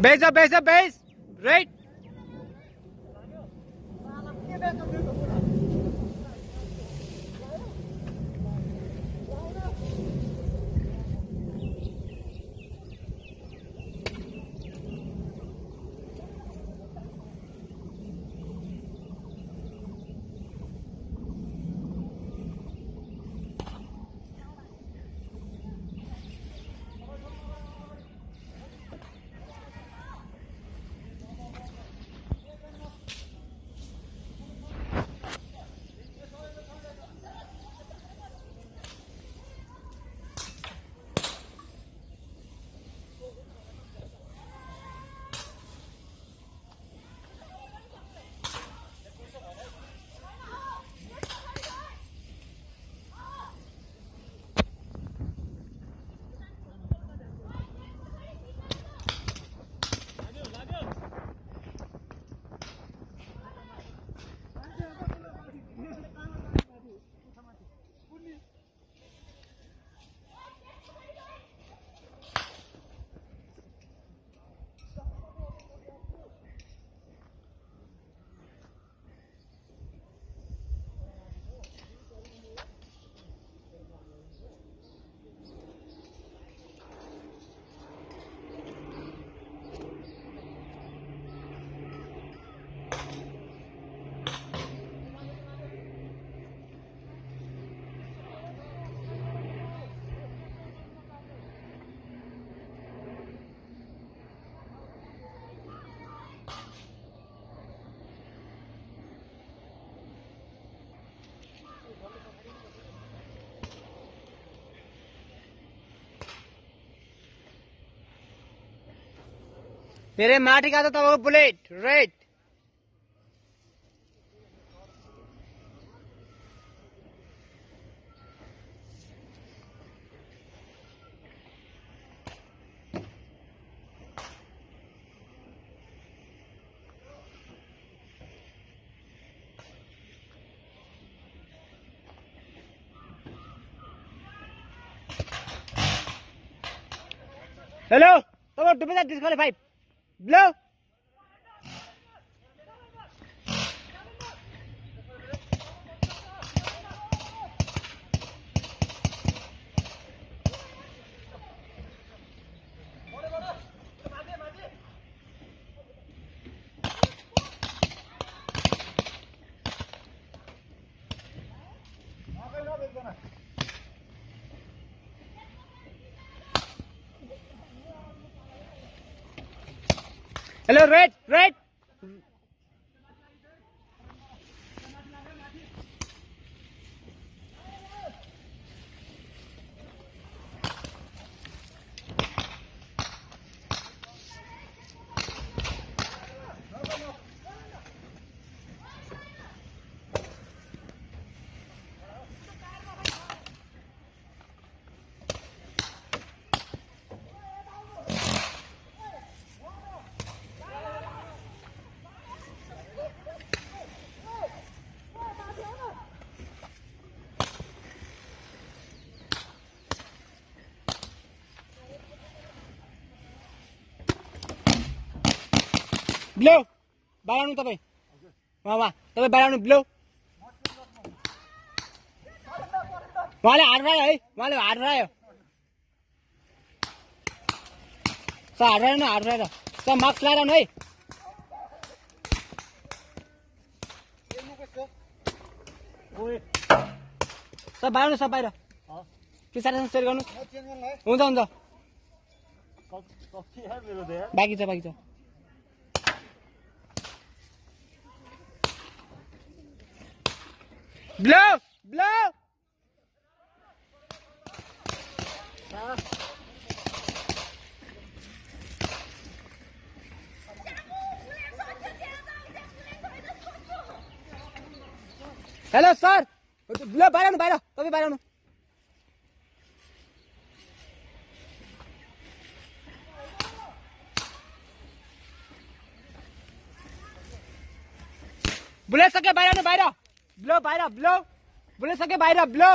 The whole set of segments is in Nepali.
Base up, base. Right. मेरे माटी का तो तपाईँको बुलेट राइट हेलो तपाईँ डुबेर disqualify blow hello red red blow बाहिर तपाईँ उहाँ तपाईँ बाहिर ब्लो उहाँले हार रह्यो है उहाँले हार रह्यो सर हार रहेन हार रहेन सर मास्क लगाएर है सर बाहिर सर बाहिर पछाडि सेयर गर्नु हुन्छ हुन्छ बाँकी छ बाँकी छ Blow! Blow! Hello sir blow बाहिर आउनु बाहिर तपाईँ बाहिर बाहिर बाहिर ब्लो बाहिर ब्लो बुलाइसक्यो बाहिर ब्लो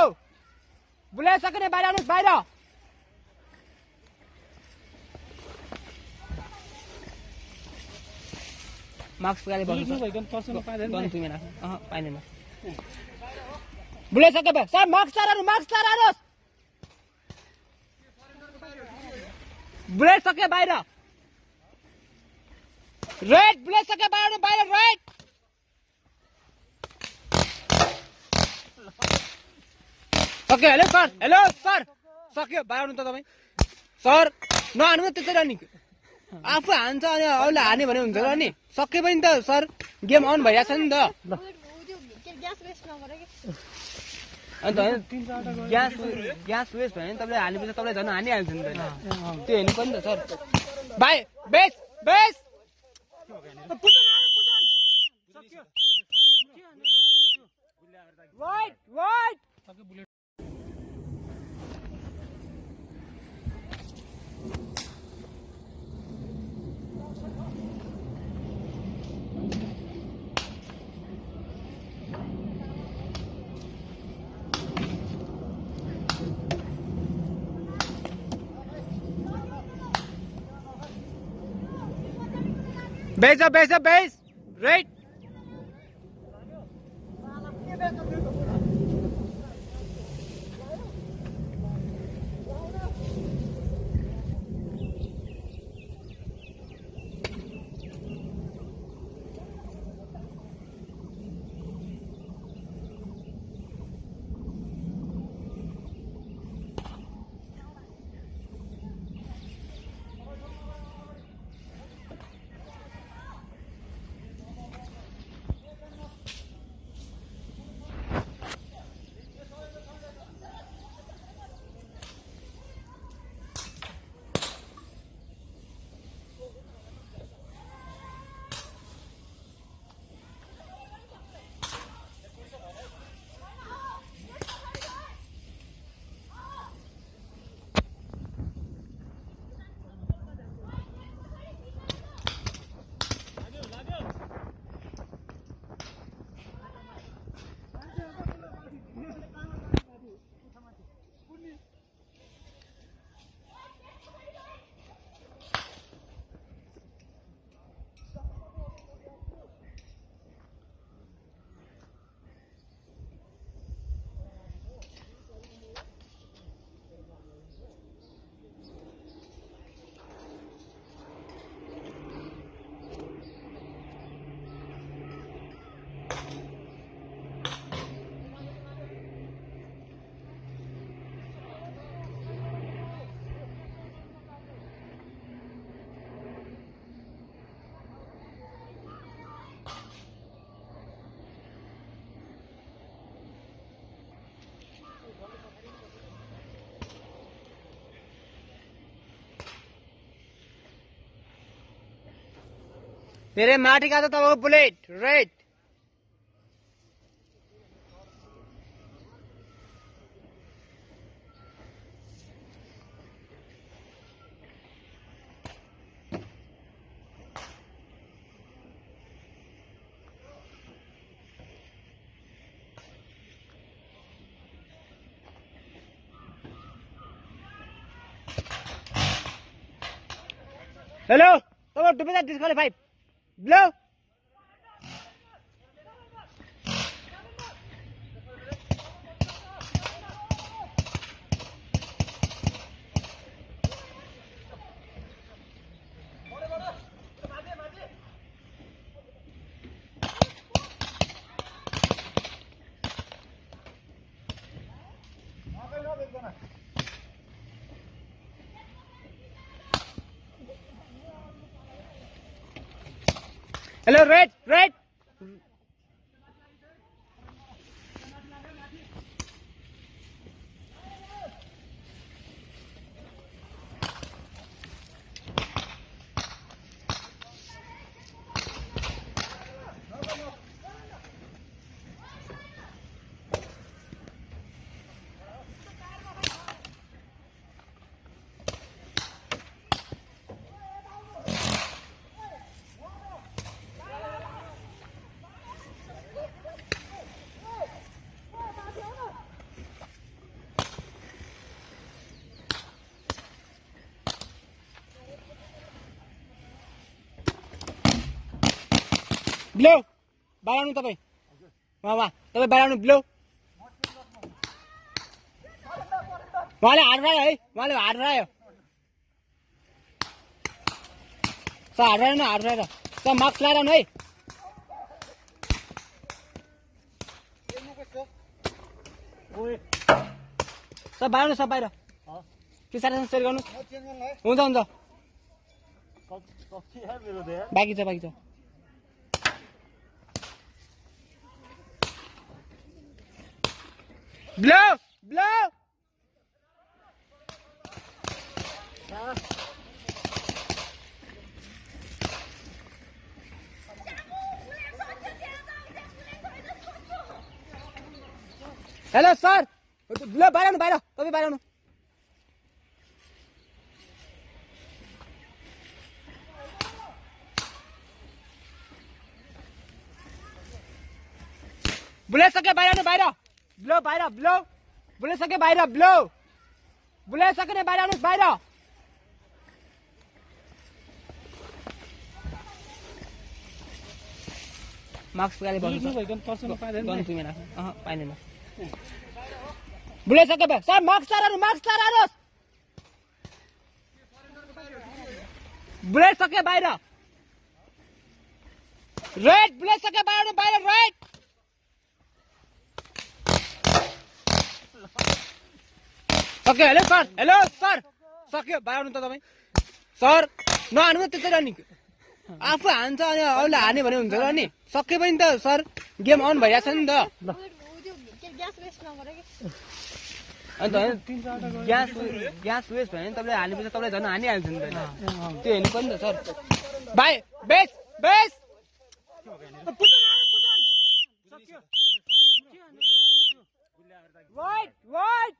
बुलाइसक्यो नि बाहिर आउनुहोस् बाहिर। गाली पाइँदैन सर बाहिर। रेड बाहिर रेड। सक्यो हेलो सर हेलो सर। सक्यो बाहिर आउनु त तपाईँ? सर नहान्नु न त्यसरी अनि आफू हान्छ अनि अरूले हाने भने हुन्छ र नि सके पनि त सर। गेम अन भइरहेछ नि त। अन्त होइन ग्यास ग्यास वेस्ट भयो भने तपाईँले हालेपछि तपाईँलाई झन् हानिहाल्छ नि त। त्यो हेर्नु पनि त सर। भाइ base base white white. Base base base right मेरे माठी का तो बुलेट रेड। हेलो तो डुबे disqualified blow hello red red blow बाहिर तपाईँ उहाँ तपाईँ बाहिर ब्लो उहाँले हात रायो है उहाँले हात रायो सर हात रायो न रायो सर मास्क लगाएर है सब बाहिर आउनु सब बाहिर त्यो साथी सेयर गर्नु हुन्छ हुन्छ बाँकी छ बाँकी छ blow blow hello sir blow बाहिर आउनु बाहिर तपाईँ बाहिर आउनु बाहिर बाहिर ब्लो बाहिर ब्लो बुलाइसके बाहिर ब्लो बुलाइसके बाहिर आउनुहोस् बाहिर पाइँदैन बुलाइसके सर बुलाइसके बाहिर रेड बुलाइसके बाहिर बाहिर रेड सक्यो हेलो सर हेलो सर। सक्यो बाहिर आउनु त तपाईँ। सर नहान्नु त त्यसरी अनि आफू हान्छ अनि अरूले हाने भने हुन्छ र नि। सक्यो पनि त सर। गेम अन भइरहेको छ नि त। अन्त ग्यास ग्यास वेस्ट भयो भने तपाईँले हानेपछि तपाईँलाई झन् हानिहाल्छ नि त। त्यो हेर्नु पनि त सर। भाइ बेस बेस वाइट वाइट